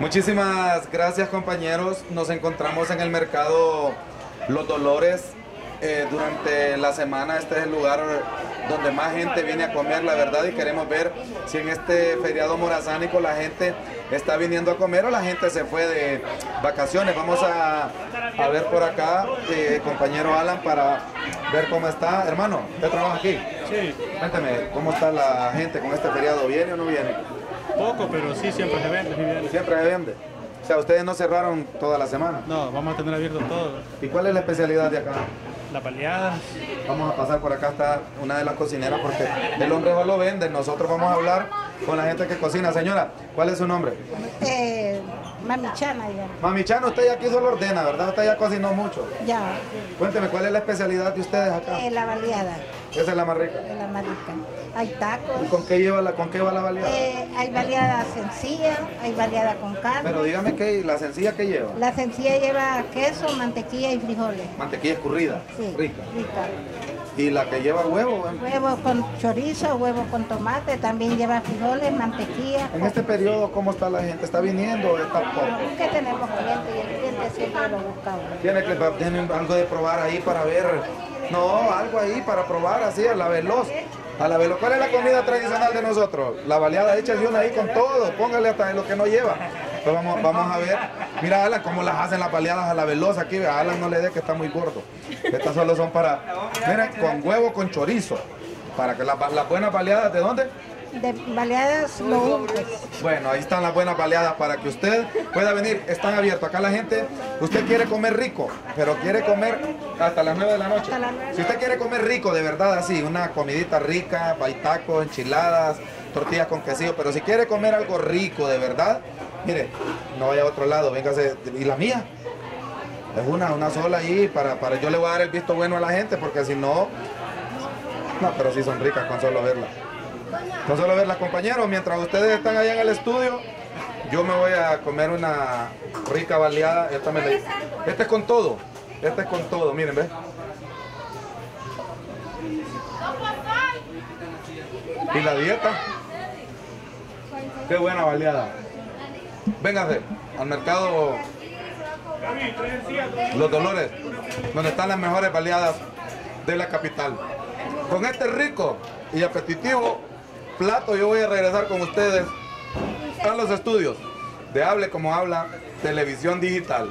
Muchísimas gracias compañeros. Nos encontramos en el mercado Los Dolores. Eh, durante la semana este es el lugar donde más gente viene a comer, la verdad, y queremos ver si en este feriado morazánico la gente está viniendo a comer o la gente se fue de vacaciones. Vamos a, a ver por acá, eh, compañero Alan, para ver cómo está. Hermano, ¿usted trabaja aquí? Sí, Cuéntame, ¿cómo está la gente con este feriado? ¿Viene o no viene? Poco, pero sí, siempre se vende. Siempre se vende. O sea, ustedes no cerraron toda la semana. No, vamos a tener abierto todo. ¿Y cuál es la especialidad de acá? La paleada, Vamos a pasar por acá, está una de las cocineras porque el hombre no lo vende. Nosotros vamos a hablar con la gente que cocina. Señora, ¿cuál es su nombre? Eh, mami Chana ya. Mami Chano, usted ya aquí solo ordena, ¿verdad? Usted ya cocinó mucho. Ya, Cuénteme, ¿cuál es la especialidad de ustedes acá? eh, la baleada Esa es la más rica. la marica. Hay ¿Y tacos, con qué lleva la, con qué va la baleada? eh, hay baleada sencilla, hay baleada con carne. Pero dígame qué, la sencilla que lleva. La sencilla lleva queso, mantequilla y frijoles. Mantequilla escurrida, Sí, rica. rica. Y la que lleva huevo. en- Huevo con chorizo, huevo con tomate, también lleva frijoles, mantequilla. En este periodo, ¿cómo está la gente? ¿Está viniendo o está poco? que tenemos cliente y el cliente siempre lo buscamos. Tiene que tienen algo de probar ahí para ver. No, algo ahí para probar así a la veloz. A la veloz. ¿Cuál es la comida tradicional de nosotros? La baleada hecha de una ahí con todo. Póngale hasta lo que no lleva. Entonces vamos, vamos a ver. Mira, Alan, cómo las hacen las baleadas a la veloz aquí. A Alan no le dé que está muy gordo. Estas solo son para. Miren, con huevo con chorizo. Para que las, las buenas baleadas, ¿de dónde? De baleadas lo untes. Bueno, ahí están las buenas baleadas para que usted pueda venir. Están abiertos. Acá la gente, usted quiere comer rico, pero quiere comer hasta las 9 de la noche. Hasta las nueve. Si usted quiere comer rico, de verdad, así, una comidita rica, baitacos, enchiladas, tortillas con quesillo, pero si quiere comer algo rico, de verdad, mire, no vaya a otro lado, véngase. ¿Y la mía? Es una, una sola ahí, para, para yo le voy a dar el visto bueno a la gente, porque si no, no, pero sí son ricas con solo verlas. Con solo verlas, compañeros, mientras ustedes están allá en el estudio, yo me voy a comer una rica baleada. Esta, me esta es con todo, esta es con todo, miren, ¿ves? Y la dieta. Qué buena baleada. Véngase al mercado Los Dolores, donde están las mejores baleadas de la capital. Con este rico y apetitivo plato yo voy a regresar con ustedes a los estudios de Hable como habla Televisión Digital.